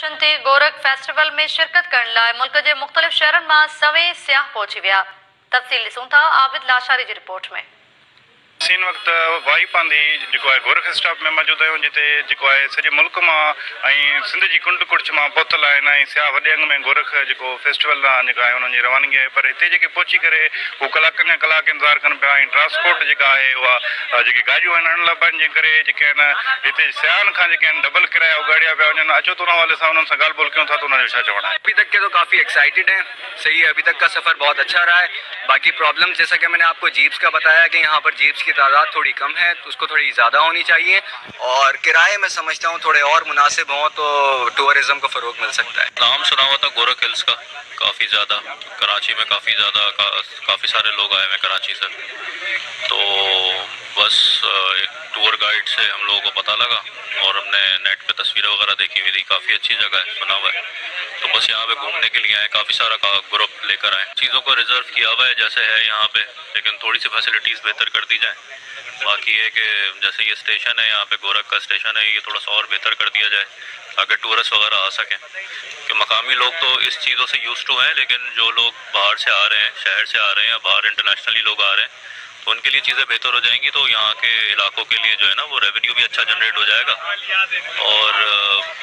शंती Gorakh festival में शिरकत कर मुल्क के मुख़्तलिफ़ शहर में सवे सियाह पहुची था आबिद लाशारी की रिपोर्ट में सीन वक़्तु वाई पांदी जेको आहे गोरख स्टॉप में मौजूदु आहियूं जिते जेको आहे सॼे मुल्क माँ सिंध जी कुंड कुड़च माँ पहुतल आहिनि ऐं वॾे अंग में गोरख जेको फेस्टिवल आहे जेका जी रवानगी आहे। पर हिते जेके पहुची करे, हू कलाकनि या कलाक इंतज़ारु कनि पिया ट्रांसपोर्ट जेका आहे, उहा जेकी गाॾियूं आहिनि हणण लाइ जे डबल किराया उगाड़िया पिया वञनि। अचो त हुन हवाले सां हुननि सां ॻाल्हि था, त हुनजो अभी तक के तो काफ़ी एक्साइटेड हैं। सही है, अभी तक का सफ़र बहुत अच्छा रहा है। बाकी प्रॉब्लम जैसा कि मैंने आपको जीप्स का बताया कि यहाँ पर जीप्स की तादाद थोड़ी कम है तो उसको थोड़ी ज़्यादा होनी चाहिए। और किराए में समझता हूँ थोड़े और मुनासिब हों तो टूरिज़म को फ़रोग मिल सकता है। नाम सुना हुआ था गोरख हिल्स का काफ़ी ज़्यादा। कराची में काफ़ी ज़्यादा का, काफ़ी सारे लोग आए हुए कराची से। तो बस एक टूर गाइड से हम लोगों को पता लगा और हमने नेट पे तस्वीरें वगैरह देखी हुई थी। काफ़ी अच्छी जगह है सुना हुआ है। तो बस यहाँ पे घूमने के लिए आए काफ़ी सारा का ग्रुप लेकर आए। चीज़ों को रिज़र्व किया हुआ है जैसे है यहाँ पे लेकिन थोड़ी सी फैसिलिटीज़ बेहतर कर दी जाए। बाकी ये कि जैसे ये स्टेशन है, यहाँ पे गोरख का स्टेशन है, ये थोड़ा सा और बेहतर कर दिया जाए, ताकि टूरिस्ट वगैरह आ सकें। कि मकामी लोग तो इस चीज़ों से यूज़ टू हैं, लेकिन जो लोग बाहर से आ रहे हैं, शहर से आ रहे हैं, या बाहर इंटरनेशनली लोग आ रहे हैं तो उनके लिए चीज़ें बेहतर हो जाएँगी तो यहाँ के इलाकों के लिए जो है ना वो रेवेन्यू भी अच्छा जनरेट हो जाएगा। और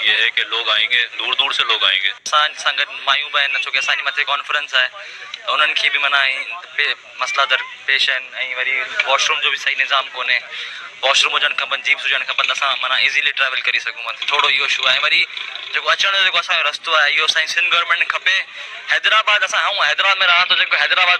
ये है कि लोग आएँगे दूर दूर से लोग आएँगे। संगत मायूं बि आहिनि छो की असांजी मथे कॉन्फ्रेंस है त उन्हनि खे बि माना मसइला दरपेश आहिनि वरी वॉशरूम जो बि सही निज़ाम कोन्हे वॉशरूम हुजणु खपनि जीप्स हुजणु खपनि असां माना इज़ीली ट्रैवल करे सघूं इहो इशू आहे। वरी जो जेको असांजो रस्तो आहे, इहो सिंध गवर्नमेंट खपे। हैदराबाद, असां, आऊँ हैदराबाद में रहां थो जेको हैदराबाद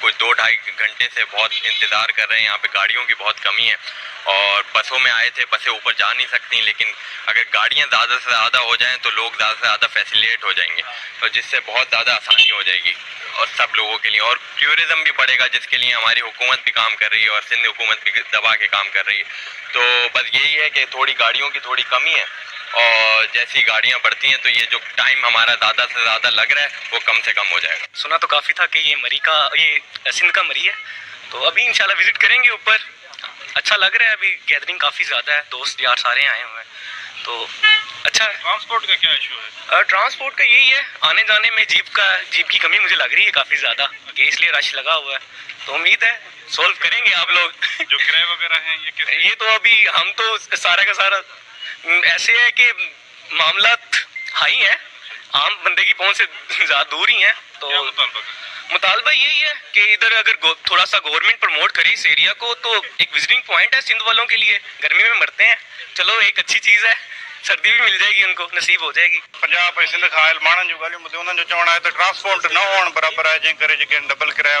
कुछ दो ढाई घंटे से बहुत इंतज़ार कर रहे हैं। यहाँ पे गाड़ियों की बहुत कमी है और बसों में आए थे, बसें ऊपर जा नहीं सकती, लेकिन अगर गाड़ियाँ ज़्यादा से ज़्यादा हो जाएँ तो लोग ज़्यादा से ज़्यादा फैसिलेट हो जाएँगे। तो जिससे बहुत ज़्यादा आसानी हो जाएगी और सब लोगों के लिए। और टूरिज़्म भी बढ़ेगा, जिसके लिए हमारी हुकूमत भी काम कर रही है और सिंध हुकूमत भी दबा के काम कर रही है। तो बस यही है कि थोड़ी गाड़ियों की थोड़ी कमी है और जैसी गाड़ियाँ बढ़ती हैं तो ये जो टाइम हमारा ज़्यादा से ज़्यादा लग रहा है वो कम से कम हो जाएगा। सुना तो काफ़ी था कि ये मरी का ये सिंध का मरी है। तो अभी इंशाल्लाह विज़िट करेंगे ऊपर। अच्छा लग रहा है अभी गैदरिंग काफ़ी ज़्यादा है दोस्त यार सारे आए हुए हैं। तो अच्छा है। ट्रांसपोर्ट का क्या इशू है? ट्रांसपोर्ट का यही है आने जाने में जीप का जीप की कमी मुझे लग रही है काफ़ी ज़्यादा। कि इसलिए रश लगा हुआ है। तो उम्मीद है सोल्व करेंगे आप लोग। जो किराए वगैरह हैं ये ये तो अभी हम तो सारा का सारा ऐसे है कि मामला हाई है आम बंदे की पहुँच से ज़्यादा दूर ही है तो मुतालबा यही है कि इधर अगर थोड़ा सा गवर्नमेंट प्रमोट करे इस एरिया को तो एक विजिटिंग पॉइंट है सिंध वालों के लिए। गर्मी में मरते हैं। चलो एक अच्छी चीज़ है। सर्दी भी मिल जाएगी उनको नसीब हो जाएगी। पंजाब ऐं सिंध खां आयल माण्हुनि जूं ॻाल्हियूं ॿुधियूं उन्हनि जो चवणु आहे त ट्रांसपोर्ट न हुअणु बराबरि आहे जंहिं करे जेके डबल किराया